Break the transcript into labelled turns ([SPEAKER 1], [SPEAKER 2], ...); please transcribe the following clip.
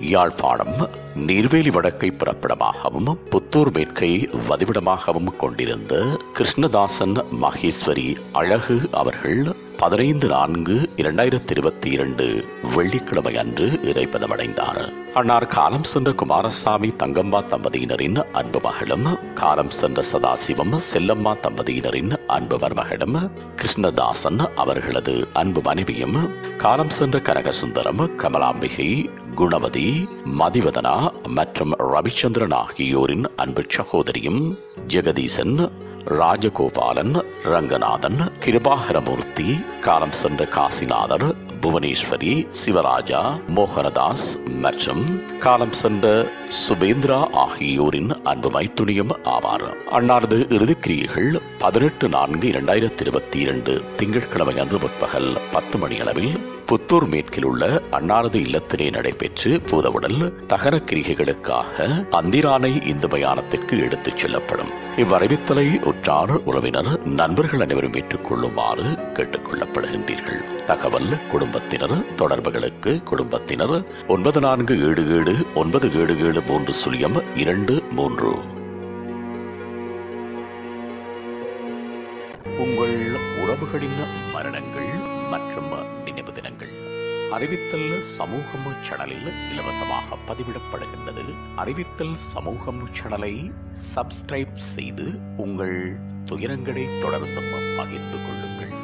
[SPEAKER 1] யாழ்ப்பாணம் நீர்வேலி வடக்கை பிறப்பிடமாகவும் புத்தூர் மேற்கை வதிவிடமாகவும் கொண்டிருந்த கிருஷ்ணதாசன் மகேஸ்வரி அழகு அவர்கள் பதினைந்து நான்கு இரண்டாயிரத்தி இருபத்தி இரண்டு வெள்ளிக்கிழமை அன்று இறைப்பதமடைந்தார் அன்னார் காலம் சென்ற குமாரசாமி தங்கம்மா தம்பதியினரின் அன்பு மகளும் காலம் சென்ற சதாசிவம் செல்லம்மா தம்பதியினரின் அன்பு மருமகளும் கிருஷ்ணதாசன் அவர்களது அன்பு மனைவியும் காலம் சென்ற கனகசுந்தரம் கமலாம்பிகை குணவதி மதிவதனா மற்றும் ரவிச்சந்திரன் ஆகியோரின் அன்பு சகோதரியும் ஜெகதீசன் ராஜகோபாலன் ரங்கநாதன் கிருபாகரமூர்த்தி காலம் சென்ற காசிநாதர் புவனேஸ்வரி சிவராஜா மோகனதாஸ் மற்றும் காலம் சென்ற சுபேந்திரா ஆகியோரின் அன்பு மைத்துணியும் ஆவார். அன்னாரது இறுதிக்கிரியைகள் பதினெட்டு நான்கு இரண்டாயிரத்தி இருபத்தி இரண்டு திங்கட்கிழமை அன்று முற்பகல் பத்து மணி அளவில் புத்தூர் மேற்கில் உள்ள அன்னாரது இல்லத்திலே நடைபெற்று பூதவுடல் தகர கிரிகைகளுக்காக அந்திரானை இந்து மயானத்திற்கு எடுத்துச் செல்லப்படும். இவ்வறிவித்தலை உற்றார் உறவினர் நண்பர்கள் அனைவரும் ஏற்றுக்கொள்ளுமாறு கேட்டுக் கொள்ளப்படுகின்றீர்கள் தகவல் குடும்பத்தினர் தொடர்புகளுக்கு குடும்பத்தினர் ஒன்பது நான்கு ஏழு ஏழு ஒன்பது ஏழு ஏழு மூன்று சுழியம் இரண்டு மூன்று. உங்கள் உறவுகளின் மரணங்கள் மற்றும் நினைவு தினங்கள். அறிவித்தல் சமூகம் சேனலில் இலவசமாக பதிவிடப்படுகின்றது. அறிவித்தல் சமூகம் சேனலை சப்ஸ்கிரைப் செய்து உங்கள் துயரங்களை தொடர்ந்தும் பகிர்ந்து கொள்ளுங்கள்.